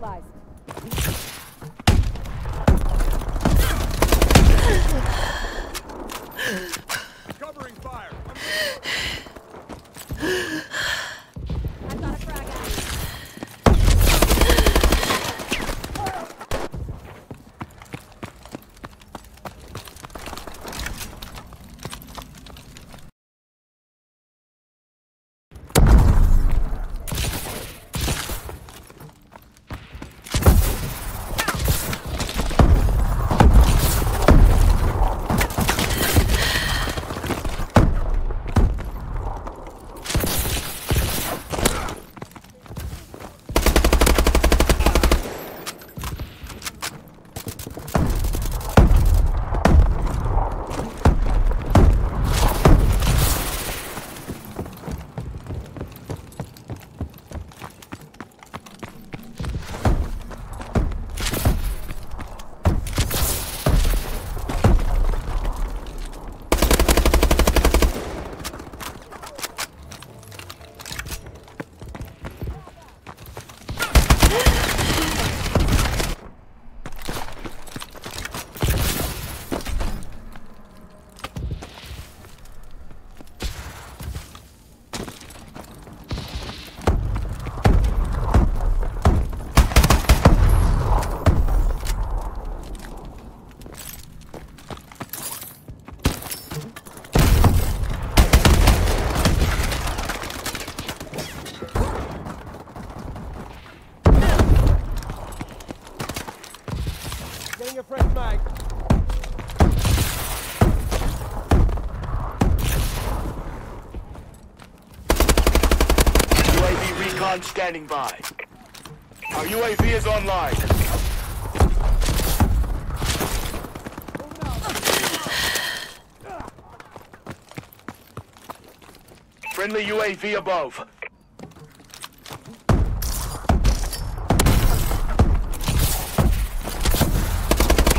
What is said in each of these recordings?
neutralized. Recon standing by. Our UAV is online. Friendly UAV above.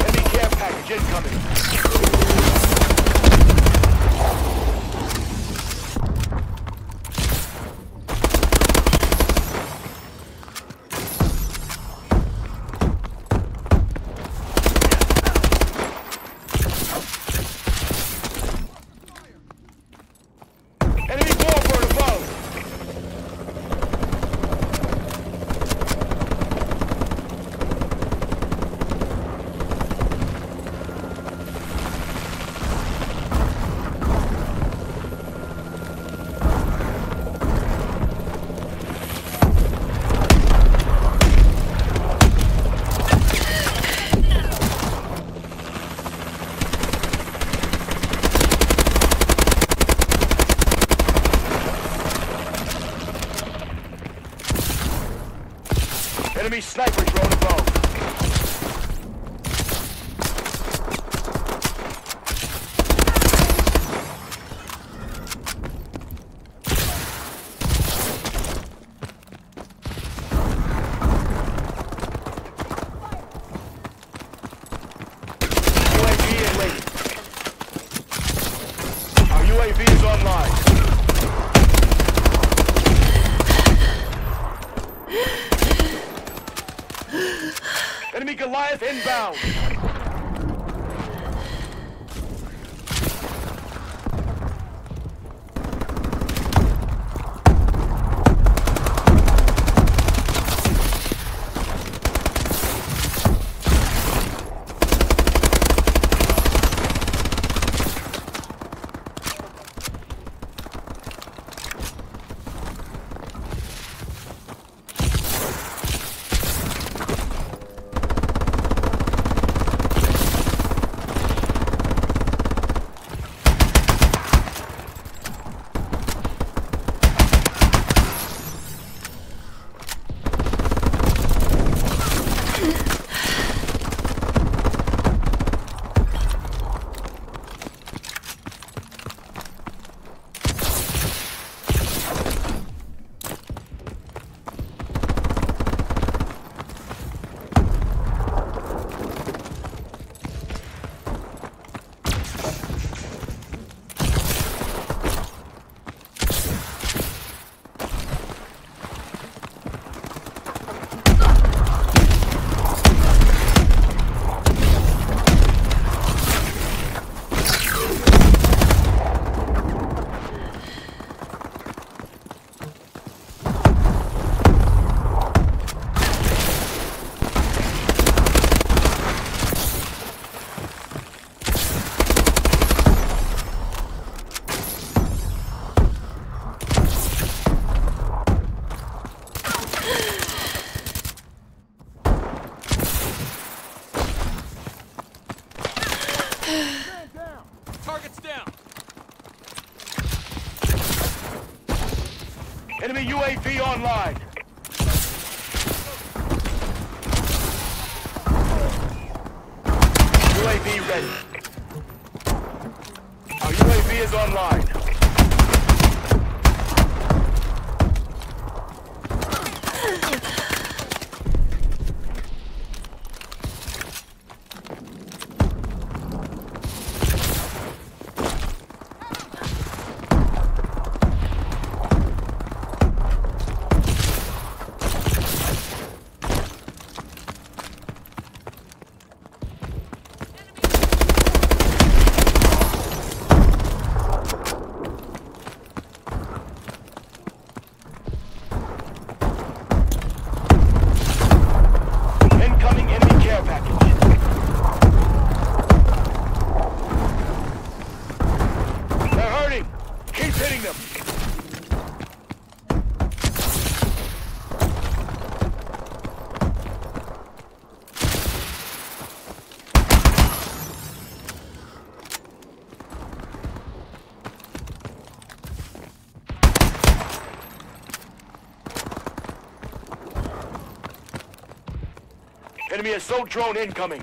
Enemy care package incoming. Enemy warbird above. Enemy sniper drone above. UAV in waiting. Our UAV is online. Enemy Goliath inbound. online. UAV ready. Our UAV is online. Enemy assault drone incoming.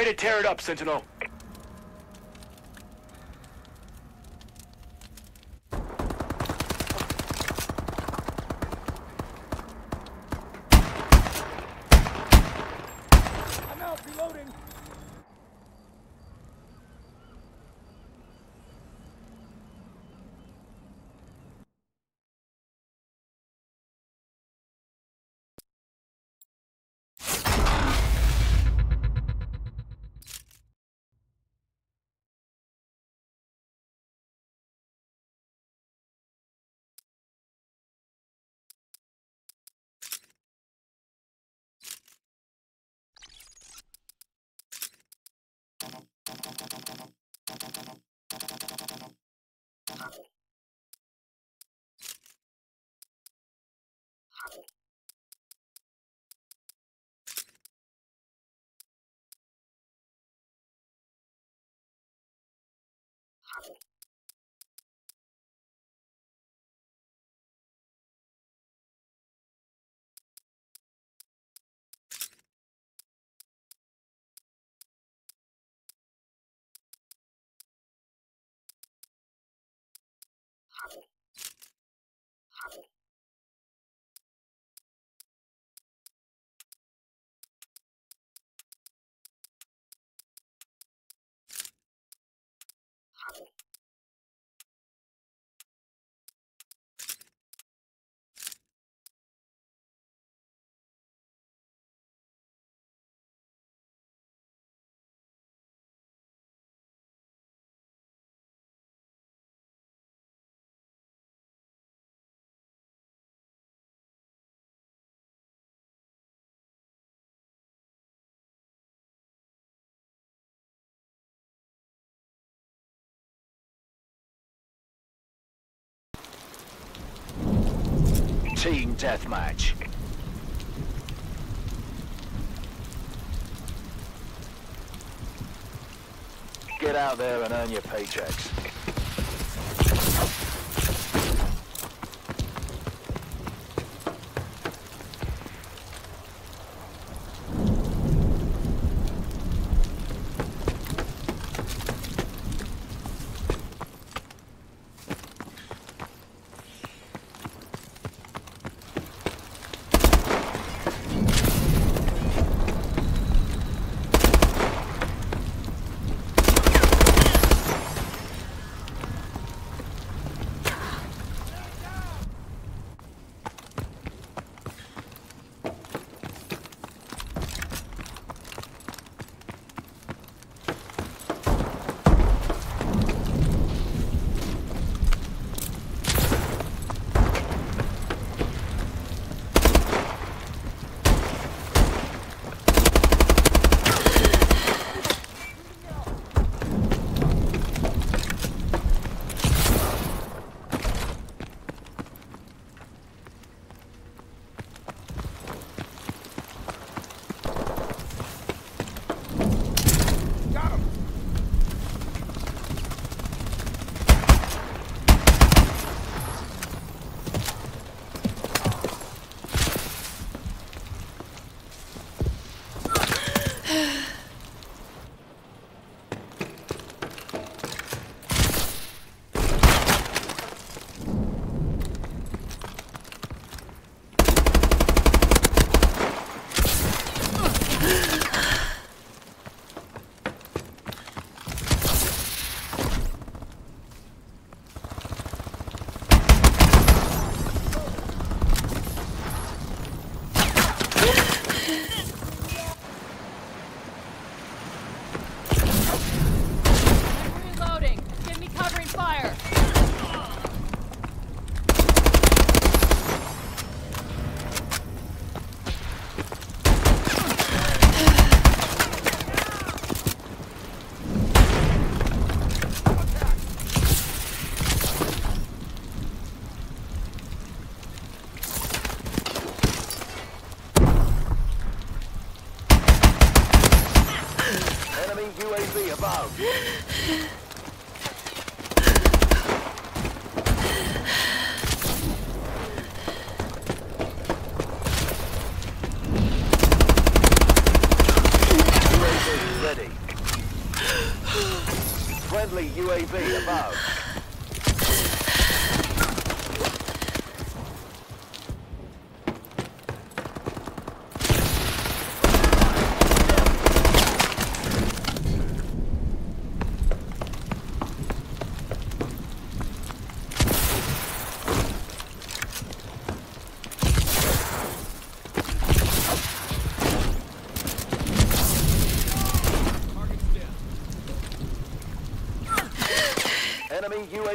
Way to tear it up, Sentinel. Team deathmatch. Get out there and earn your paychecks.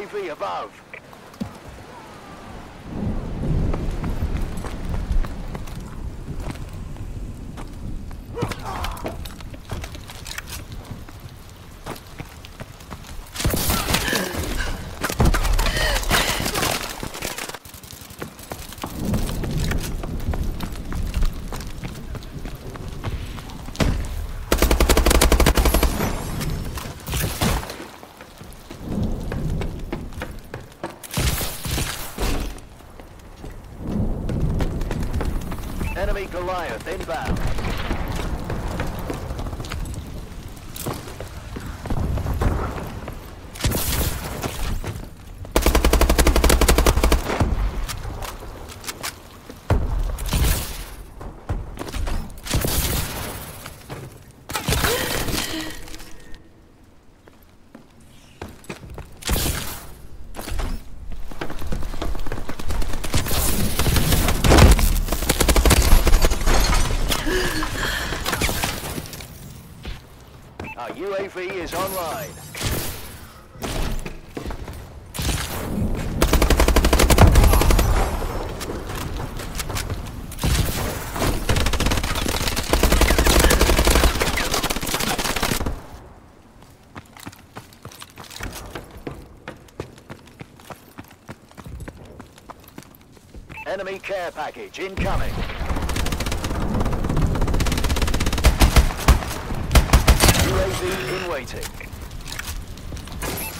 UAV above. Inbound. Is online. Enemy care package incoming. UAV in waiting.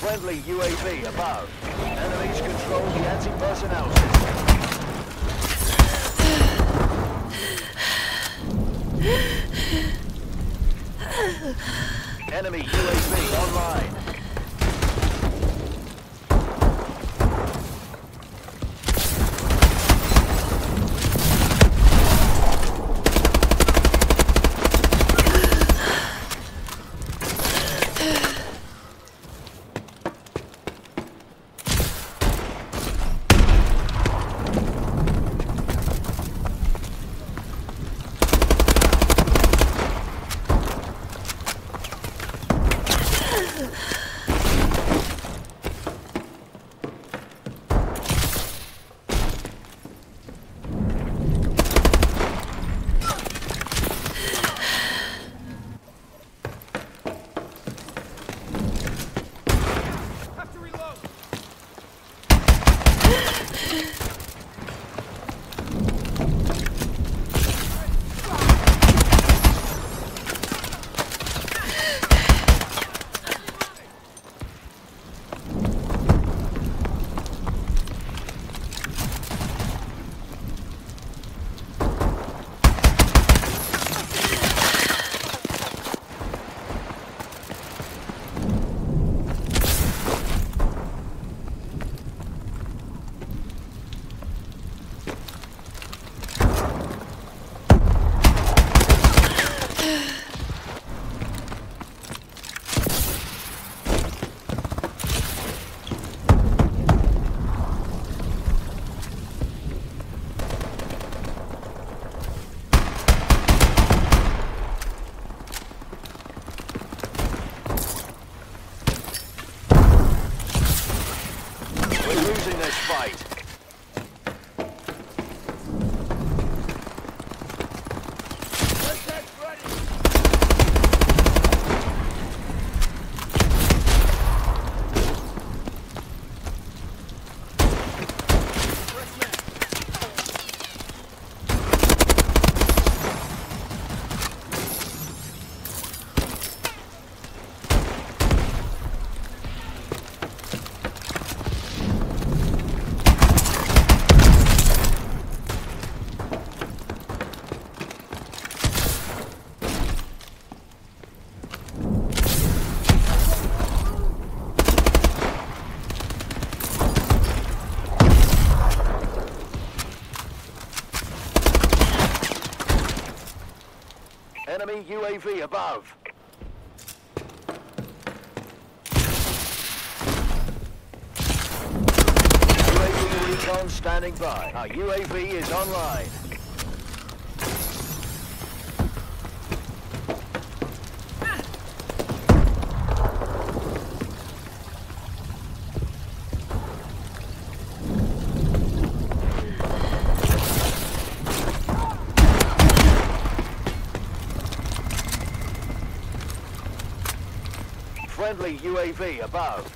Friendly UAV above. Enemies control the anti-personnel system. Enemy UAV online. Enemy UAV above. UAV recon standing by. Uh, Our UAV is online. Friendly UAV above.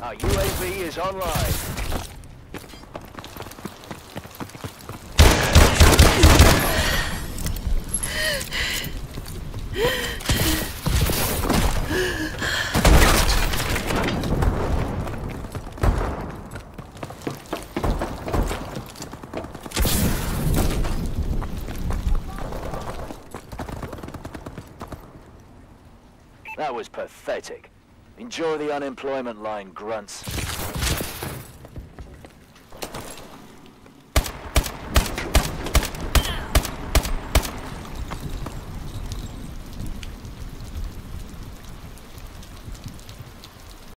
Our Online. That was pathetic. Enjoy the unemployment line, grunts.